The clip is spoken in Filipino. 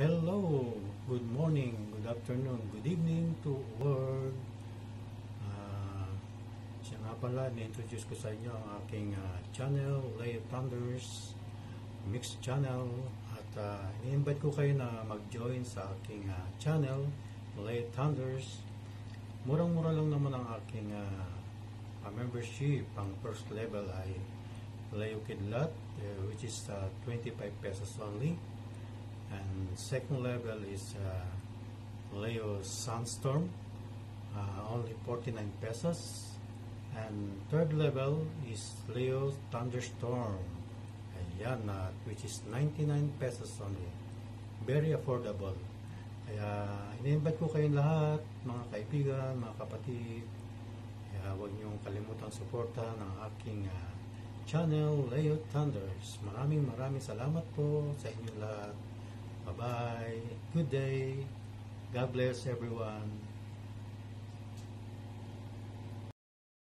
Hello, good morning, good afternoon, good evening to world. Ah, siya nga pala, ni-introduce ko sa inyo ang aking ah, channel, Leo Thunders Mixed Channel. At ah, i-invite ko kayo na mag-join sa aking ah, channel, Leo Thunders. Murang-mura lang naman ang aking ah, membership. Ang first level ay Leo Kidlat, eh, which is ah, 25 pesos only. And second level is uh, Leo Sunstorm, uh, only 49 pesos. And third level is Leo Thunderstorm, ayan, uh, which is 99 pesos only. Very affordable. Kaya ini-invite ko kayong lahat, mga kaibigan, mga kapatid. Kaya huwag niyong kalimutang suporta ng aking uh, channel, Leo Thunders. Maraming maraming salamat po sa inyong lahat. Bye-bye. Good day. God bless everyone.